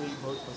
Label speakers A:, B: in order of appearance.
A: complete vote.